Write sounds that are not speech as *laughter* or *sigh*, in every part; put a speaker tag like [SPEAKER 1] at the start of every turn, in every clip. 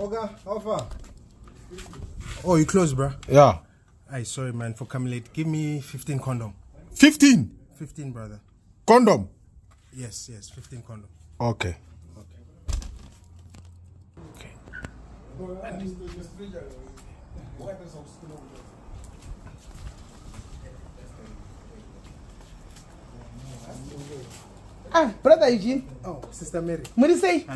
[SPEAKER 1] Oga, how far? Oh, you close, bruh.
[SPEAKER 2] Yeah.
[SPEAKER 1] I sorry, man, for coming late. Give me 15 condom.
[SPEAKER 2] 15
[SPEAKER 1] 15, brother.
[SPEAKER 2] condom.
[SPEAKER 1] Yes, yes, 15 condom.
[SPEAKER 2] Okay.
[SPEAKER 1] Okay.
[SPEAKER 3] ah. Brother eugene?
[SPEAKER 1] Oh, sister mary.
[SPEAKER 3] Muri sei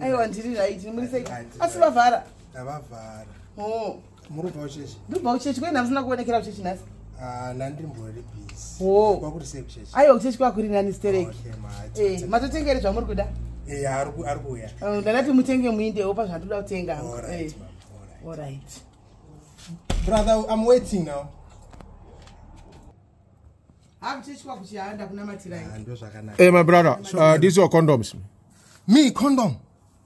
[SPEAKER 3] aiwa ndiri right muri sei asi vavhara?
[SPEAKER 1] Ndavavhara
[SPEAKER 3] o
[SPEAKER 1] oh. muri ubva uchechi
[SPEAKER 3] ndibva uchechi kwei ndamusina kuonekera uchechi nhasi?
[SPEAKER 1] Ah, Nandirimbori bhizi o
[SPEAKER 3] oh.
[SPEAKER 1] kwakuri sei kuchechi
[SPEAKER 3] aiwa kuchechi kwakuri nani stereki eh, matotengere zvamuri kuda?
[SPEAKER 1] Eh, ari kuuya.
[SPEAKER 3] Oh, ndandati mutenge muindewo pazvandinoda kutenga.
[SPEAKER 1] Oright
[SPEAKER 3] eh.
[SPEAKER 1] brother i'm waiting now.
[SPEAKER 2] Hey, my brother. Uh, these are condoms.
[SPEAKER 1] Me, condom.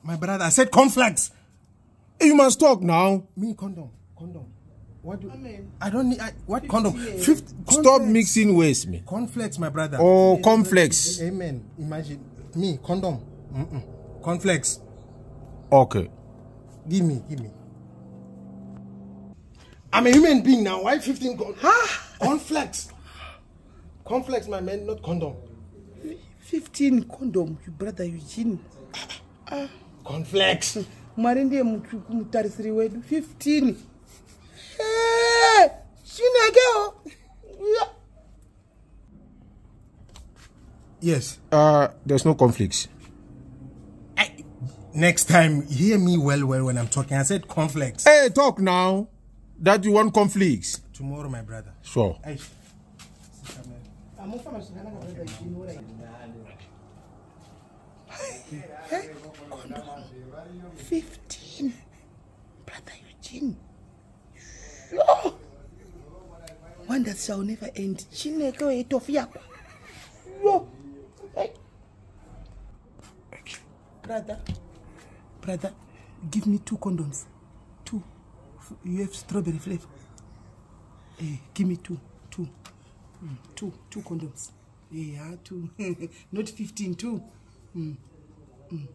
[SPEAKER 1] My brother, I said conflicts.
[SPEAKER 2] You must talk now.
[SPEAKER 1] Me, condom. Condom. What do
[SPEAKER 3] Amen.
[SPEAKER 1] I don't need I, what condom?
[SPEAKER 3] yeah.
[SPEAKER 1] Fifth,
[SPEAKER 2] Stop mixing ways, me.
[SPEAKER 1] cornflakes, my brother.
[SPEAKER 2] Oh, complex.
[SPEAKER 1] Amen. Imagine me, condom. Mm-mm. Cornflakes.
[SPEAKER 2] Okay.
[SPEAKER 1] Give me, give me. I'm a human being now. Why 15 con- cornflakes? Cornflakes, my man, not condom.
[SPEAKER 3] 15 condom you brother eugene
[SPEAKER 1] Cornflakes.
[SPEAKER 3] mwari ndiye mutsvuku mutarisiri wedu 15 Eh, chinekewo Ya.
[SPEAKER 1] Yes.
[SPEAKER 2] Uh, there's no conflicts.
[SPEAKER 1] I, next time, hear me well, well when I'm talking. I said conflicts
[SPEAKER 2] Hey, talk now. That you want conflicts.
[SPEAKER 1] Tomorrow, my brother.
[SPEAKER 2] Sure.
[SPEAKER 1] Hey.
[SPEAKER 3] Hamufamba zvakanaka. Eh, condom. 15 brother eugene. Yo. wonders shall never end. Yako yo Hey. brother. Brother give me two condoms. Two. You have strawberry flavor. Eh, give me two. Two Mm, two two condoms yeah two *laughs* not 15 two mm. Mm.